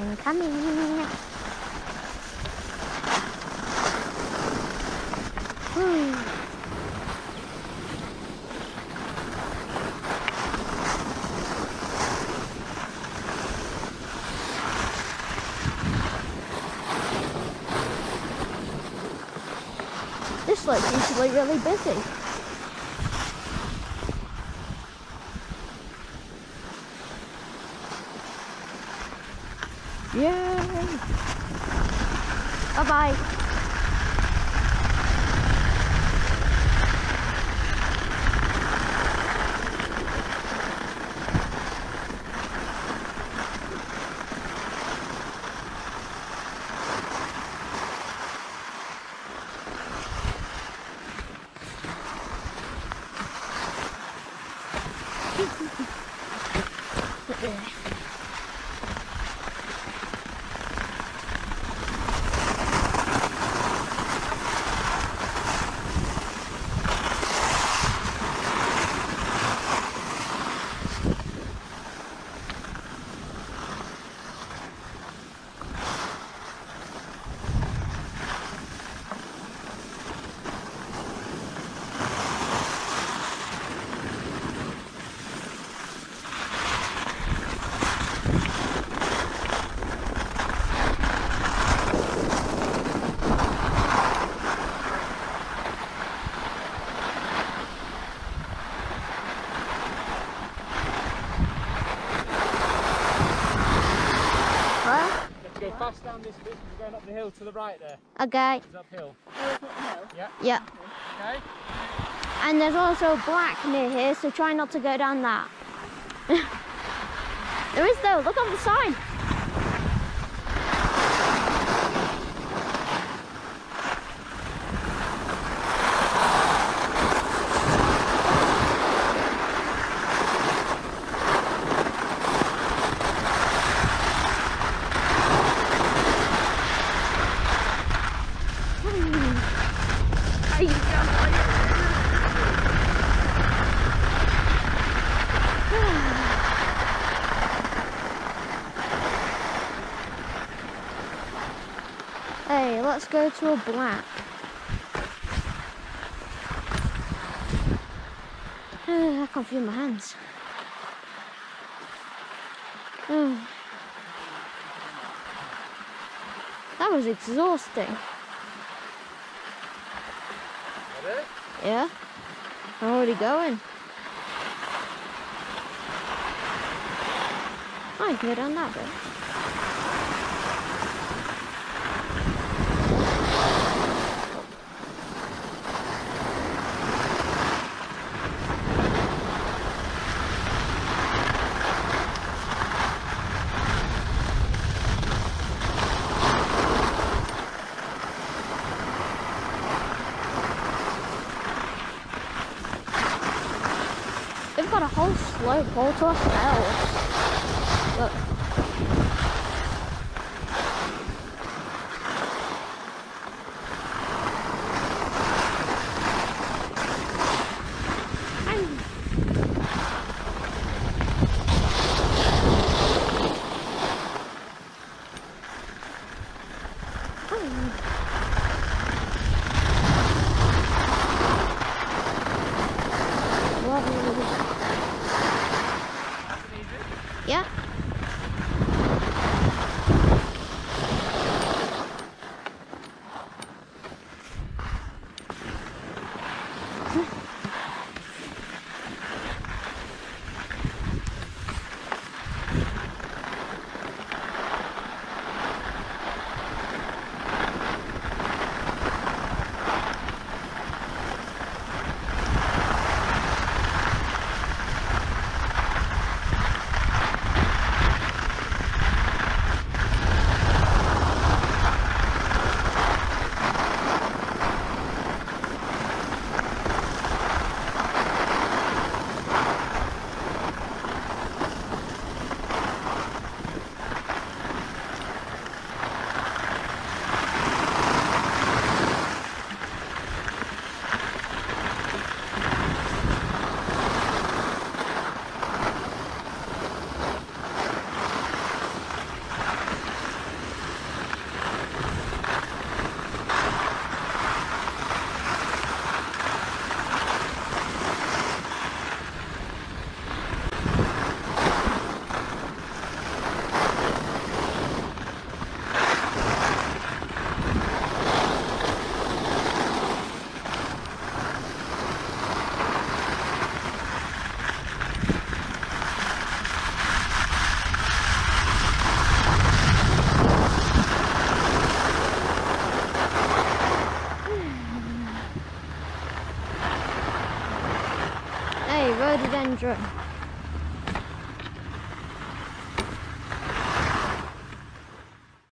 I'm coming. Whew. Hmm. This looks usually really busy. Yay! Bye bye. have to go down this bit, we're going up the hill to the right there. Okay. It's uphill. Yeah. Okay? And there's also black near here, so try not to go down that. there is though, look on the sign. Hey, let's go to a black. I can't feel my hands. Oh. That was exhausting. Yeah? I'm already going. I can go down that bit. A whole slope all to ourselves. Look. Lovely. Rhododendron.